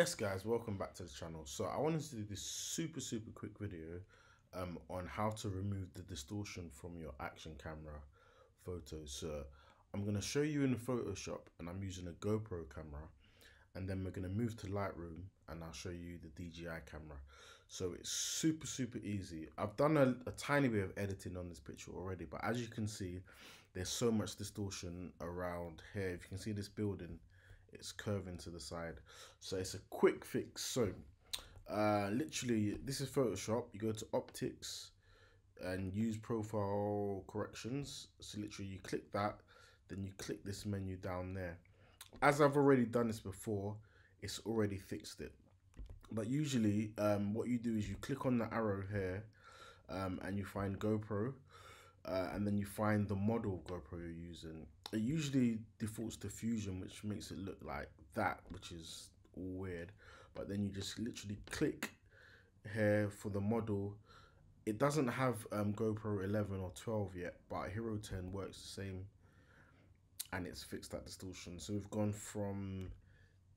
Yes guys, welcome back to the channel. So I wanted to do this super super quick video um, on how to remove the distortion from your action camera photos. So I'm going to show you in Photoshop and I'm using a GoPro camera and then we're going to move to Lightroom and I'll show you the DJI camera. So it's super super easy. I've done a, a tiny bit of editing on this picture already but as you can see there's so much distortion around here. If you can see this building it's curving to the side. So it's a quick fix. So uh literally this is photoshop. You go to optics and use profile corrections. So literally you click that then you click this menu down there. As i've already done this before it's already fixed it. But usually um, what you do is you click on the arrow here um, and you find GoPro uh, and then you find the model GoPro you're using. It usually defaults to Fusion, which makes it look like that, which is weird. But then you just literally click here for the model. It doesn't have um, GoPro 11 or 12 yet, but Hero 10 works the same and it's fixed that distortion. So we've gone from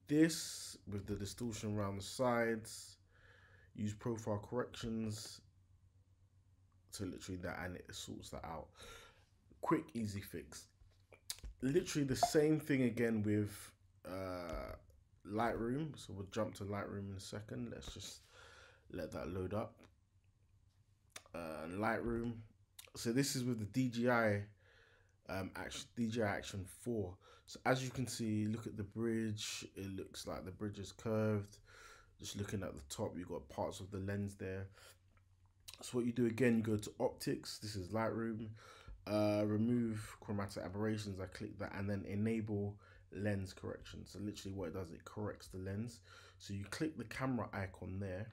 this with the distortion around the sides, use profile corrections, to literally that and it sorts that out. Quick, easy fix. Literally the same thing again with uh, Lightroom. So we'll jump to Lightroom in a second. Let's just let that load up. Uh, Lightroom. So this is with the DJI um, action, DJI Action 4. So as you can see, look at the bridge. It looks like the bridge is curved. Just looking at the top, you've got parts of the lens there. So what you do again, you go to optics, this is Lightroom, uh, remove chromatic aberrations, I click that and then enable lens correction. So literally what it does, it corrects the lens. So you click the camera icon there,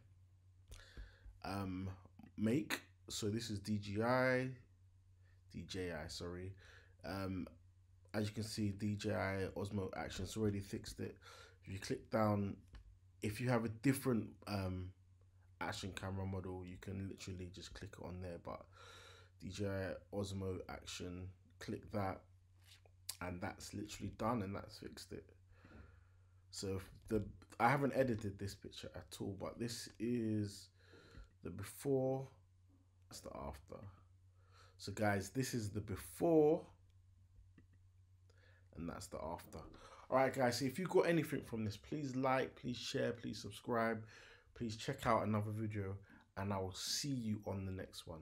um, make, so this is DJI, DJI, sorry. Um, as you can see, DJI Osmo Action's already fixed it. If you click down, if you have a different um, action camera model, you can literally just click on there. But DJI Osmo Action, click that, and that's literally done, and that's fixed it. So the I haven't edited this picture at all, but this is the before. That's the after. So guys, this is the before and that's the after. All right, guys. So if you got anything from this, please like, please share, please subscribe. Please check out another video and I will see you on the next one.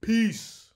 Peace.